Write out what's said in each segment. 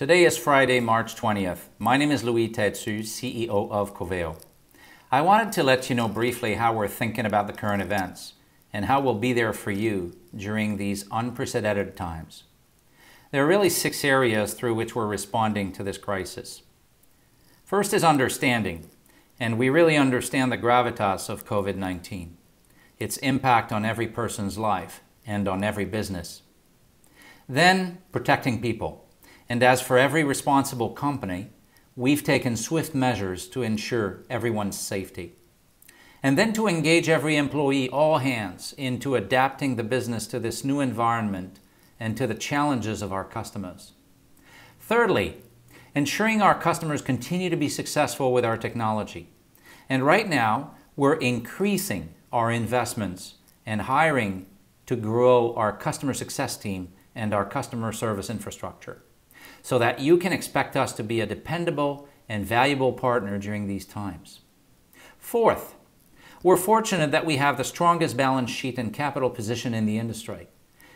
Today is Friday, March 20th. My name is Louis Têtu, CEO of Coveo. I wanted to let you know briefly how we're thinking about the current events and how we'll be there for you during these unprecedented times. There are really six areas through which we're responding to this crisis. First is understanding, and we really understand the gravitas of COVID 19, its impact on every person's life and on every business. Then, protecting people and as for every responsible company, we've taken swift measures to ensure everyone's safety. And then to engage every employee, all hands, into adapting the business to this new environment and to the challenges of our customers. Thirdly, ensuring our customers continue to be successful with our technology. And right now, we're increasing our investments and hiring to grow our customer success team and our customer service infrastructure so that you can expect us to be a dependable and valuable partner during these times. Fourth, we're fortunate that we have the strongest balance sheet and capital position in the industry,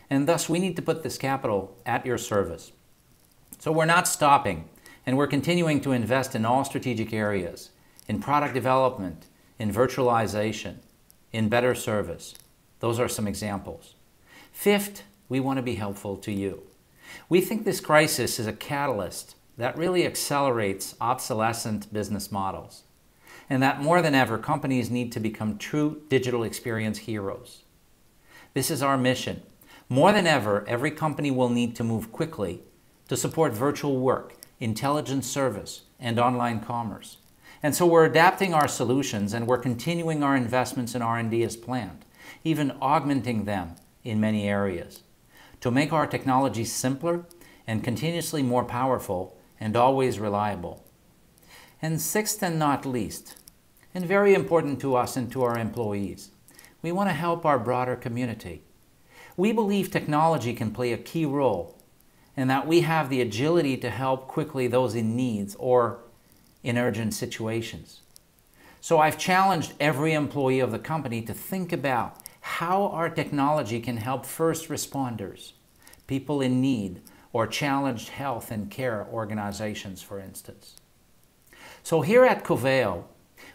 and thus we need to put this capital at your service. So we're not stopping, and we're continuing to invest in all strategic areas in product development, in virtualization, in better service. Those are some examples. Fifth, we want to be helpful to you. We think this crisis is a catalyst that really accelerates obsolescent business models, and that more than ever, companies need to become true digital experience heroes. This is our mission. More than ever, every company will need to move quickly to support virtual work, intelligent service, and online commerce. And so we're adapting our solutions and we're continuing our investments in R&D as planned, even augmenting them in many areas to make our technology simpler and continuously more powerful and always reliable. And sixth and not least, and very important to us and to our employees, we want to help our broader community. We believe technology can play a key role and that we have the agility to help quickly those in needs or in urgent situations. So I've challenged every employee of the company to think about how our technology can help first responders, people in need, or challenged health and care organizations, for instance. So here at Coveo,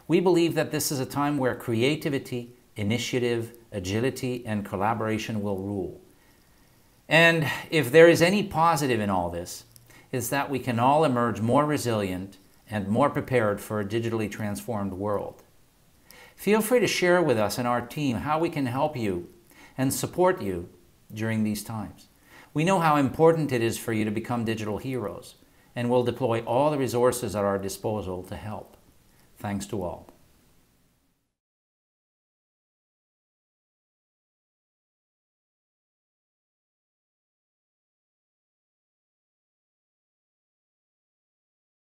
we believe that this is a time where creativity, initiative, agility, and collaboration will rule. And if there is any positive in all this, is that we can all emerge more resilient and more prepared for a digitally transformed world. Feel free to share with us and our team how we can help you and support you during these times. We know how important it is for you to become digital heroes, and we'll deploy all the resources at our disposal to help. Thanks to all.